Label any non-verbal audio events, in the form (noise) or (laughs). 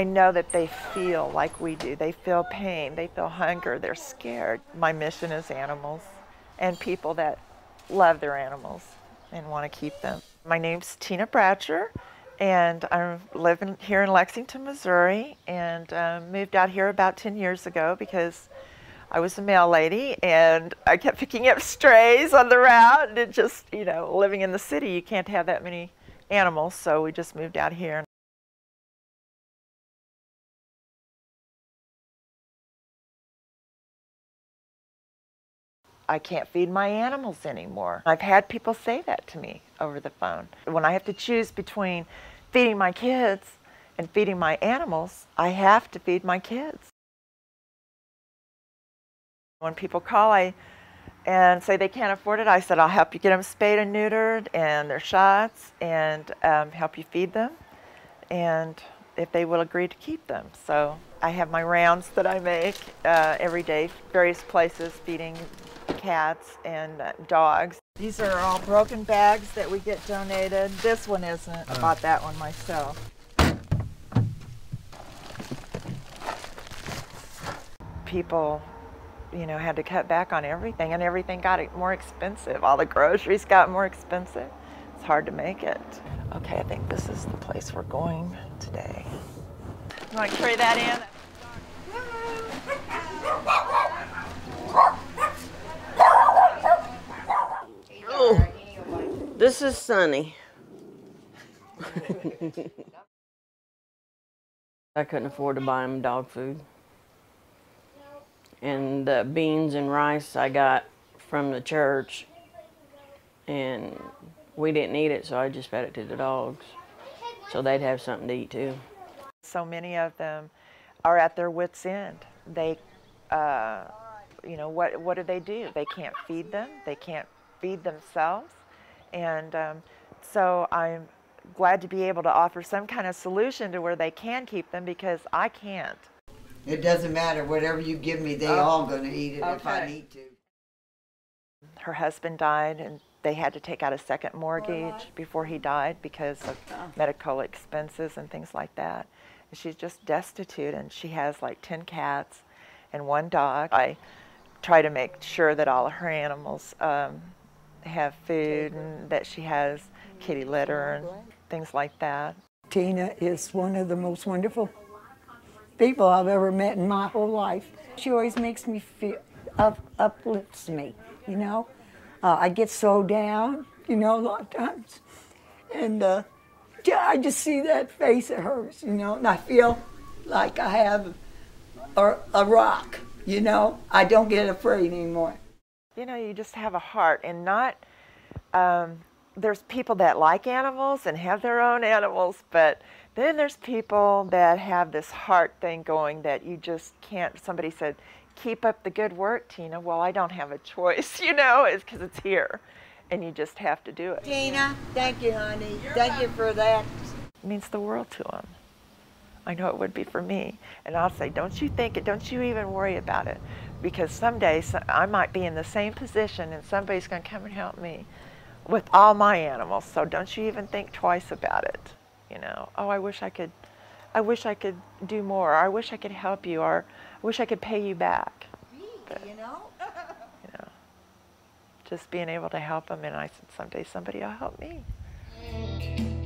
I know that they feel like we do. They feel pain, they feel hunger, they're scared. My mission is animals and people that love their animals and want to keep them. My name's Tina Bratcher, and I'm living here in Lexington, Missouri, and um, moved out here about 10 years ago because I was a mail lady and I kept picking up strays on the route. And it just, you know, living in the city, you can't have that many animals, so we just moved out here. I can't feed my animals anymore. I've had people say that to me over the phone. When I have to choose between feeding my kids and feeding my animals, I have to feed my kids. When people call I, and say they can't afford it, I said, I'll help you get them spayed and neutered and their shots and um, help you feed them. And if they will agree to keep them. So I have my rounds that I make uh, every day, various places feeding cats and uh, dogs. These are all broken bags that we get donated. This one isn't. I bought that one myself. People, you know, had to cut back on everything, and everything got more expensive. All the groceries got more expensive. It's hard to make it. Okay, I think this is the place we're going today. You want to carry that in? This is Sunny. (laughs) I couldn't afford to buy him dog food. And the beans and rice I got from the church, and we didn't eat it, so I just fed it to the dogs so they'd have something to eat too. So many of them are at their wits' end. They, uh, you know, what what do they do? They can't feed them. They can't feed themselves, and um, so I'm glad to be able to offer some kind of solution to where they can keep them because I can't. It doesn't matter. Whatever you give me, they Oh. all gonna eat it if I need to. Her husband died, and they had to take out a second mortgage before he died because of medical expenses and things like that. And she's just destitute, and she has like 10 cats and one dog. I try to make sure that all of her animals um, have food and that she has kitty litter and things like that. Tina is one of the most wonderful people I've ever met in my whole life. She always makes me feel, up, uplifts me, you know. Uh, I get so down, you know, a lot of times. And uh, yeah, I just see that face of hers, you know, and I feel like I have a, a rock, you know. I don't get afraid anymore. You know, you just have a heart and not. Um, there's people that like animals and have their own animals, but then there's people that have this heart thing going that you just can't. Somebody said, "Keep up the good work, Tina." Well, I don't have a choice, (laughs) you know, it's because it's here, and you just have to do it. Tina, thank you, honey. Thank you for that. It means the world to them. I know it would be for me. And I'll say, don't you think it, don't you even worry about it. Because someday I might be in the same position and somebody's going to come and help me with all my animals. So don't you even think twice about it. You know, oh, I wish I could, I wish I could do more. Or I wish I could help you. Or I wish I could pay you back. But, You know? (laughs) you know, just being able to help them. And I said, someday somebody will help me. (laughs)